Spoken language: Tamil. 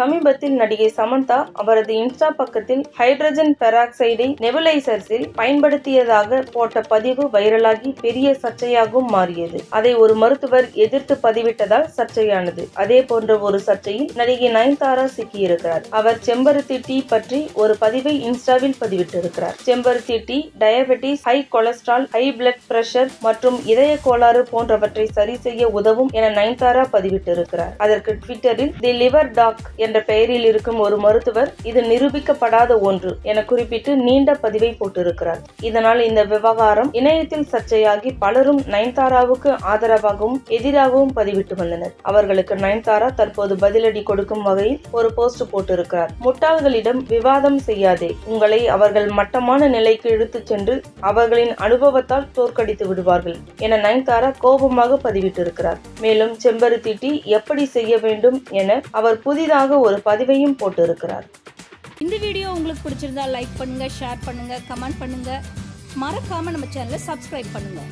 சமீபத்தில் நடிகை சமந்தா அவரது இன்ஸ்டா பக்கத்தில் ஹைட்ரஜன் பெராக்சைடை நெபுலைசர்ஸில் பயன்படுத்தியதாக போட்ட பதிவு வைரலாகி பெரிய சர்ச்சையாகவும் மாறியது. அதை ஒரு மருத்துவர் எதிர்த்து பதிவிட்டதால் சர்ச்சையானது. அதே போன்ற ஒரு சர்ச்சையில் நடிகை நயன்தாரா சிக்கியிருக்கிறார். அவர் செம்பருத்தி டீ பற்றி ஒரு பதிவை இன்ஸ்டாவில் பதிவிட்டிருக்கிறார். செம்பருத்தி tea diabetes high cholesterol high blood pressure மற்றும் இதய கோளாறு போன்றவற்றை சரி செய்ய உதவும் என நயன்தாரா பதிவிட்டிருக்கிறார். அதற்கு ட்விட்டரில் தி லிவர் டாக் என்ற பெயரில் இருக்கும் ஒரு மருத்துவர் இது நிரூபிக்கப்படாத ஒன்று என குறிப்பிட்டு நீண்ட பதிவை போட்டிருக்கிறார். இதனால் இந்த விவகாரம் இணையத்தில் சர்ச்சையாகி பலரும் நயன்தாராவுக்கு ஆதரவாகவும் எதிராகவும் பதிவிட்டு வந்தனர். அவர்களுக்கு நயன்தாரா தற்போது பதிலடி கொடுக்கும் வகையில் ஒரு போஸ்ட் போட்டிருக்கிறார். முட்டாள்களிடம் விவாதம் செய்யாதே உங்களை அவர்கள் மட்டமான நிலைக்கு இழுத்துச் சென்று அவர்களின் அனுபவத்தால் தோற்கடித்து விடுவார்கள் என நயன்தாரா கோபமாக பதிவிட்டிருக்கிறார். மேலும் செம்பருத்தி டீ எப்படி செய்ய வேண்டும் என அவர் புதிதாக ஒரு பதிவையும் போட்டிருக்கிறார். இந்த வீடியோ உங்களுக்கு பிடிச்சிருந்தா லைக் பண்ணுங்க ஷேர் பண்ணுங்க கமெண்ட் பண்ணுங்க. மறக்காம நம்ம சேனலை சப்ஸ்கிரைப் பண்ணுங்க.